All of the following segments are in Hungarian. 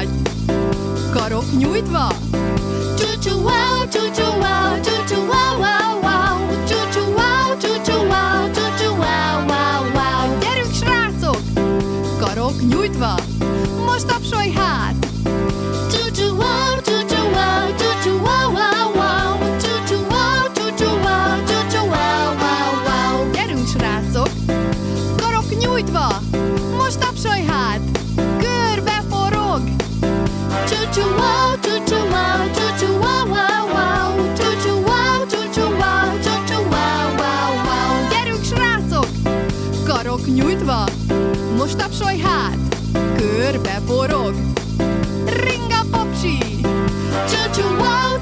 Vagy! Karok nyújtva! Csúcsú wow, csúcsú wow, csúcsú wow, wow, wow. Csúcsú wow, csúcsú wow, csúcsú wow, wow, wow. Gyerünk, srácok! Karok nyújtva! Most tapsolj hát! Nyújtva! Most tapsolj hát! Körbe forog! Ringa popsi! Csúcsú wow,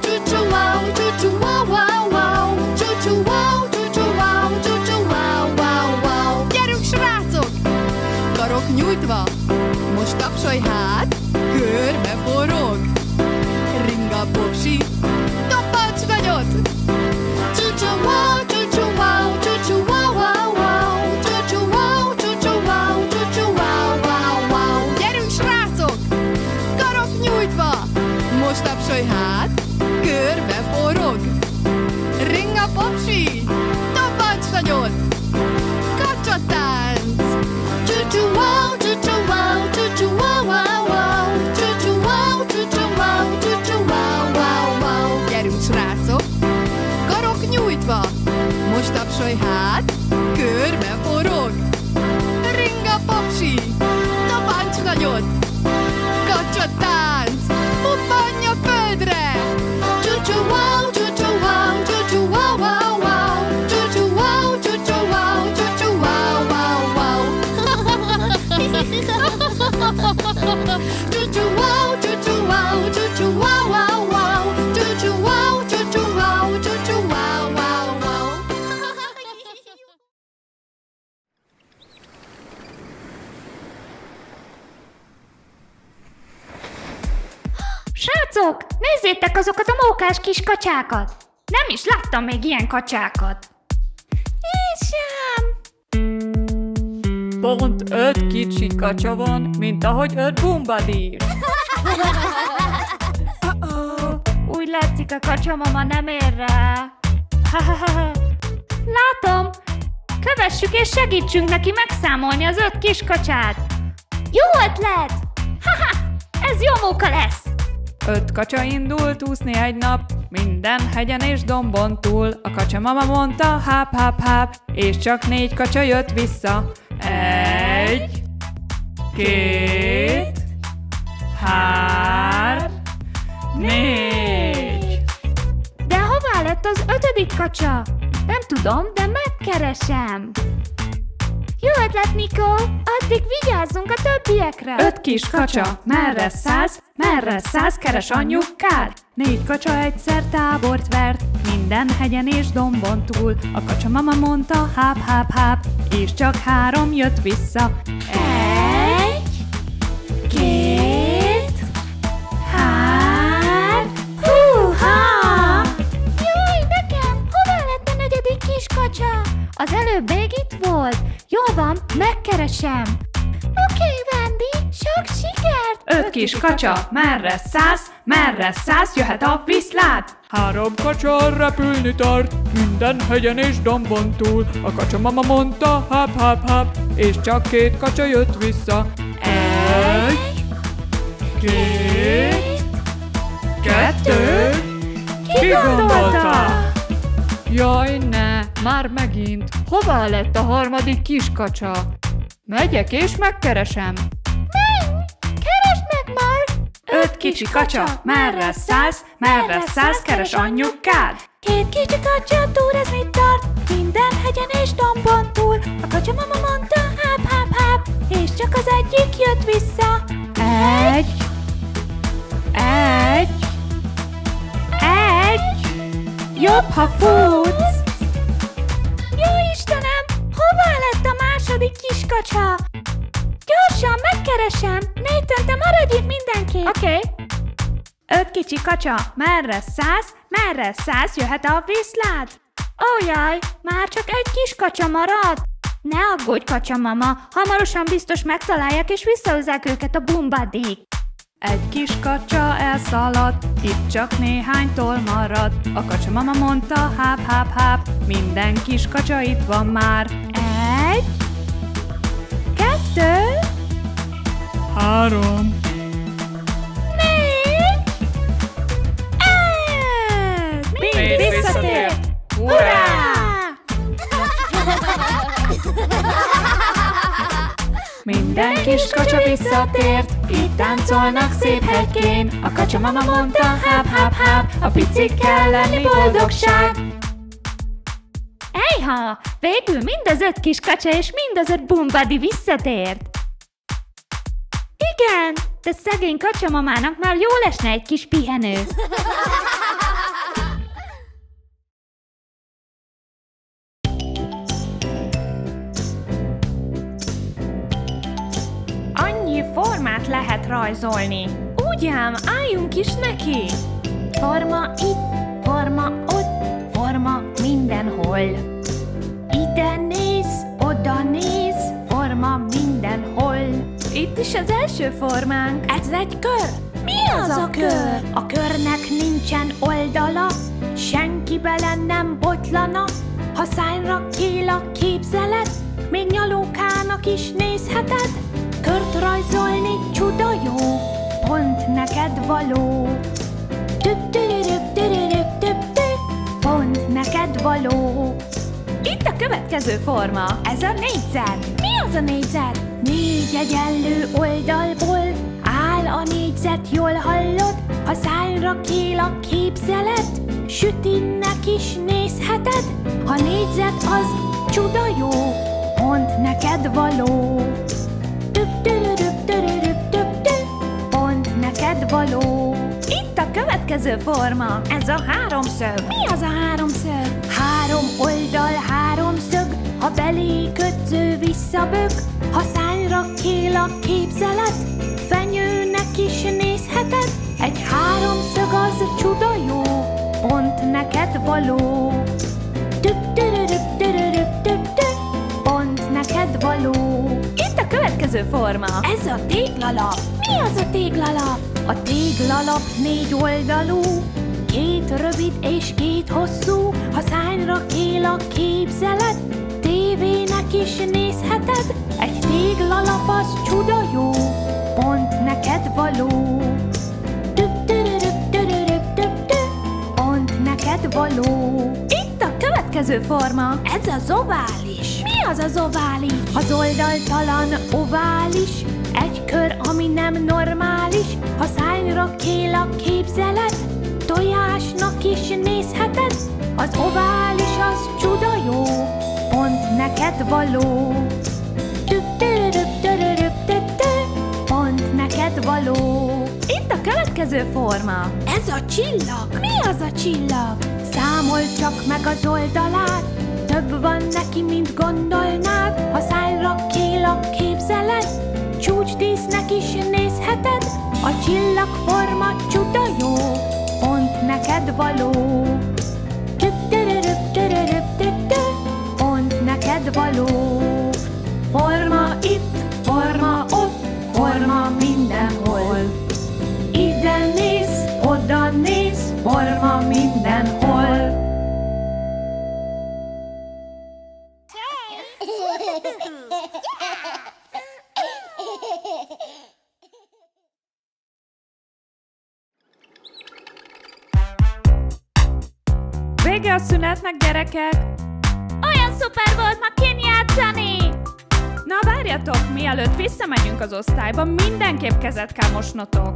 Most Srácok, nézzétek azokat a mókás kis kacsákat! Nem is láttam még ilyen kacsákat. Én sem. Pont öt kicsi kacsa van, mint ahogy öt bumbadír. Úgy látszik, a kacsamama nem ér rá. Látom! Kövessük és segítsünk neki megszámolni az öt kis kacsát. Jó ötlet! Haha, ez jó móka lesz! Öt kacsa indult úszni egy nap, minden hegyen és dombon túl. A kacsa mama mondta, háp, háp, háp, és csak négy kacsa jött vissza. Egy, két, hár, négy. De hová lett az ötödik kacsa? Nem tudom, de megkeresem. Ötlet, Nikó! Addig vigyázzunk a többiekre! Öt kis kacsa, merre száz, merre száz, keres anyjukkát. Négy kacsa egyszer tábort vert, minden hegyen és dombon túl. A kacsa mama mondta, háp, háp, háp, és csak három jött vissza. Egy, Jól van, megkeresem. Oké, okay, Vendi, sok sikert! Öt kis kacsa, merre száz, merre száz, jöhet a viszlát. Három kacsa repülni tart, minden hegyen és dombon túl. A kacsa mama mondta, háp, háp, háp, és csak két kacsa jött vissza. Egy, két, kettő, ki gondolta? Jaj, ne, már megint. Hová lett a harmadik kiskacsa? Megyek és megkeresem. Menj! Keresd meg, Mark! Öt kicsi kacsa, merre száz, merre száz, keres anyjukkát. Két kicsi kacsa túrezni tart, minden hegyen és dombon túl. A kacsa mama mondta, háp, háp, háp, és csak az egyik jött vissza. Egy, egy, egy, jobb, ha futsz. Hová lett a második kiskacsa? Gyorsan, megkeresem! Nathan, te maradj itt mindenképp! Oké. Okay. Öt kicsi kacsa, merre száz, merre száz, jöhet a viszlát. Ó jaj, már csak egy kiskacsa maradt. Ne aggódj, kacsa mama, hamarosan biztos megtalálják és visszahozzák őket a bumbadik. Egy kis kacsa elszaladt, itt csak néhány toll maradt. A kacsa mama mondta, háp, háp, háp, minden kis kacsa itt van már. Egy, kettő, Három. Minden kis kacsa visszatért, itt táncolnak szép hegykén. A kacsa mama mondta, háp, háp, háp, a picik kell lenni boldogság. Ejha! Végül mind az öt kis kacsa és mind az öt bumbadi visszatért! Igen, de szegény kacsamamának már jól esne egy kis pihenő. rajzolni. Úgy ám, álljunk is neki. Forma itt, forma ott, forma mindenhol. Ide néz, oda néz, forma mindenhol. Itt is az első formánk. Ez egy kör. Mi az a kör? A körnek nincsen oldala, senki bele nem botlana. Ha szányra kél a képzelet, még nyalókának is nézheted. Kört rajzolni csuda jó, pont neked való. Tüdürüp tüdürüp tüp tü, pont neked való. Itt a következő forma, ez a négyzet. Mi az a négyzet? Négy egyenlő oldalból áll a négyzet, jól hallod? Ha szájra kél a képzelet, sütinnek is nézheted. Ha négyzet az csuda jó, pont neked való. Pont neked való. Itt a következő forma, ez a háromszög. Mi az a háromszög? Három oldal, háromszög, ha belé kötsző visszabög, ha szányra kél a képzelet, fenyőnek is nézheted, egy háromszög az csuda jó, pont neked való. Következő forma. Ez a téglalap. Mi az a téglalap? A téglalap négy oldalú, két rövid és két hosszú. Ha szányra kél a képzelet, tévének is nézheted. Egy téglalap az csuda jó, pont neked való. Pont neked való. Itt a következő forma, ez az ovális. Az ovális? Az oldaltalan ovális, egy kör, ami nem normális. Ha szányra kél a képzelet, tojásnak is nézheted. Az ovális az csuda jó, pont neked való. Pont neked való. Itt a következő forma. Ez a csillag. Mi az a csillag? Számol csak meg az oldalát, több van neki, mint gondolnád. Ha szájra kél a képzelet, csúcsdísznek is nézheted. A csillagforma csuda jó, pont neked való. Tüp tüdürüp tüdürüp tüp tü, pont neked való. Forma itt, forma ott, forma mindenhol. Vége a szünetnek, gyerekek! Olyan szuper volt ma kin játszani! Na várjatok, mielőtt visszamegyünk az osztályba, mindenképp kezet kell mosnotok.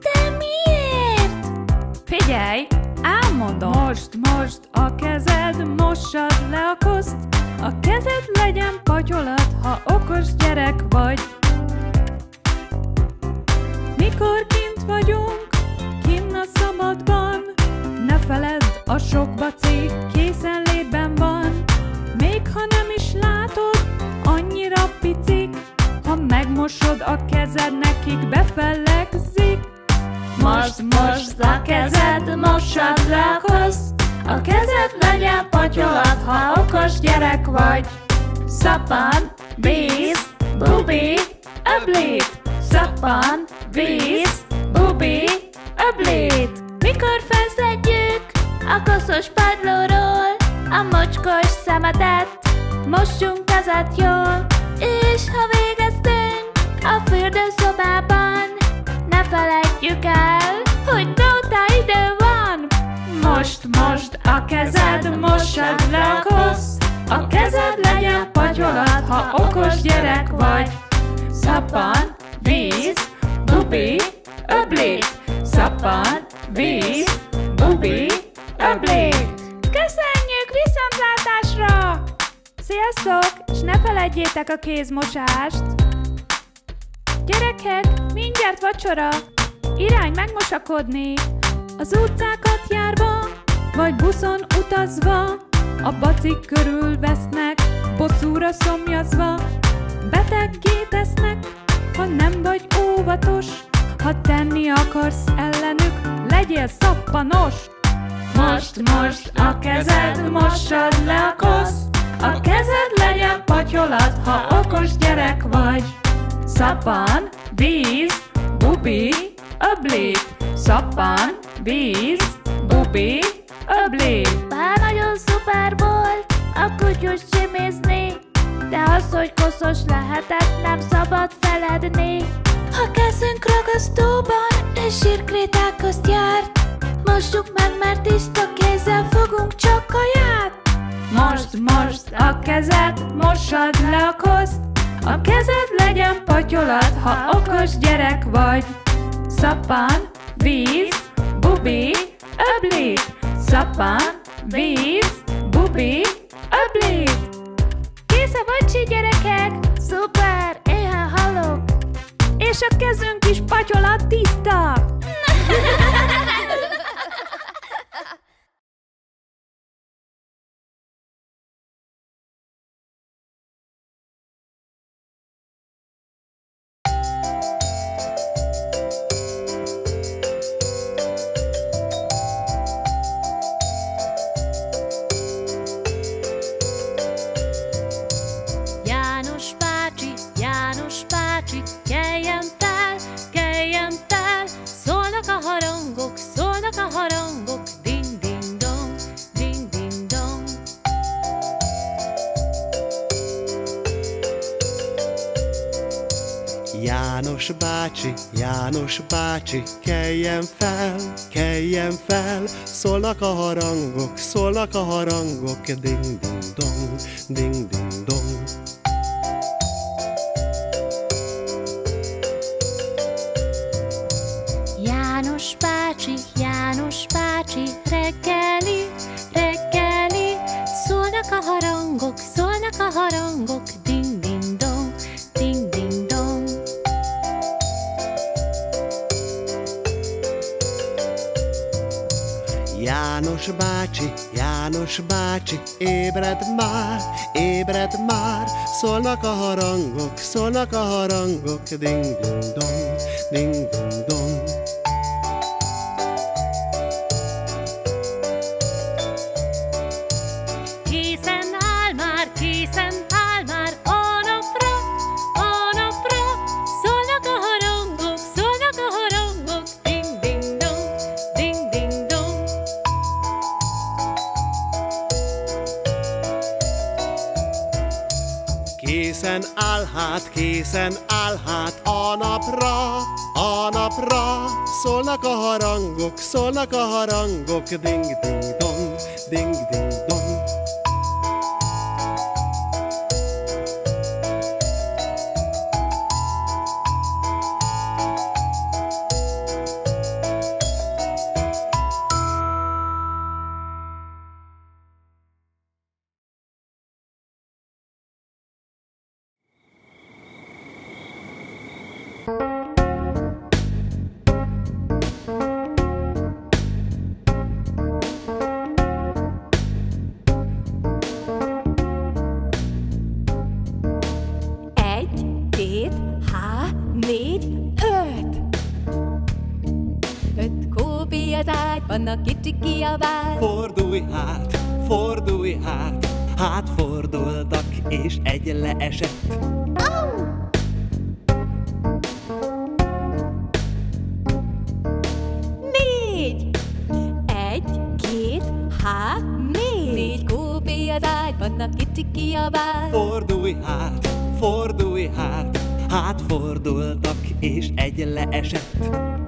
De miért? Figyelj, elmondom. Most, most a kezed, mossad le a koszt. A kezed legyen patyolat, ha okos gyerek vagy. Víz, bubi, öblét. Mikor felszedjük a koszos padlóról a mocskos szemetet, mossunk kezet jól, és ha végeztünk a fürdőszobában, ne felejtjük el, hogy dóta idő van. Most, most a kezed, mossad le a kosz, a kezed legyen patyolat, ha okos gyerek vagy. Szappan, víz, bubi, öblét. Szappan, víz, bubi, öblét. Köszönjük viszontlátásra! Sziasztok, és ne felejtjétek a kézmosást! Gyerekek, mindjárt vacsora! Irány megmosakodni! Az utcákat járva, vagy buszon utazva, a bacik körül vesznek, pocúra szomjazva, beteggé tesznek, ha nem vagy óvatos, ha tenni akarsz ellenük, legyél szappanos! Most, most a kezed, mossad le a kosz, a kezed legyen patyolat, ha okos gyerek vagy. Szappan, víz, bubi, öblét. Szappan, víz, bubi, öblét. Bár nagyon szuper volt a kutyus csimézni, de az, hogy koszos lehetett, nem szabad feledni. Ha kezünk ragasztóban és sírkréták közt járt, mossuk meg, mert tiszta kézzel fogunk csak kaját. Most, most a kezed, mossad le a koszt, a kezed legyen patyolat, ha okos gyerek vagy. Szappan, víz, bubi, öblét. Szappan, víz, bubi, öblét. Kész a vacsi gyerekek, Szuper, éhen hallok. és a kezünk is patyolat tiszta. János bácsi, János bácsi, keljen fel, keljen fel, szólnak a harangok, szólnak a harangok, ding ding dong, ding ding dong. János bácsi, János bácsi, reggeli, reggeli, szólnak a harangok, szólnak a harangok, János bácsi, János bácsi, ébred már, ébred már, szólnak a harangok, szólnak a harangok, ding ding hát, készen áll hát a napra, a napra, szólnak a harangok, szólnak a harangok, ding ding dong, ding ding Kópi az ágyban, a kicsi kiabál. Fordulj hát, fordulj hát, hát fordultak és egy leesett. Négy! Egy, két, há, négy! Négy kópé az ágyban, a kicsi kiabál. Fordulj hát, fordulj hát, hát fordultak, és egy leesett.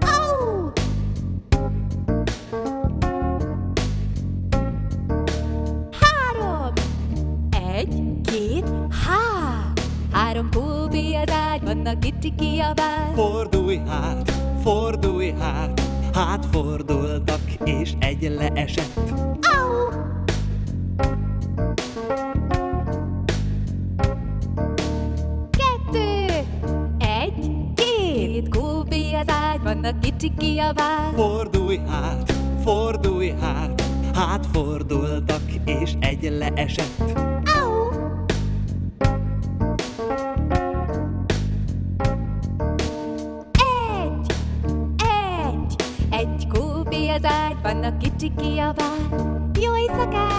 A kicsi kiabál. Fordulj hát, fordulj hát, hát fordultak, és egy leesett. Au! Kettő! Egy, két! Kóbé az ágyban, a kicsi kiabál. Fordulj hát, fordulj hát, hát fordultak, és egy leesett. Az ágyban, a kicsi kiabál. Jó éjszakát!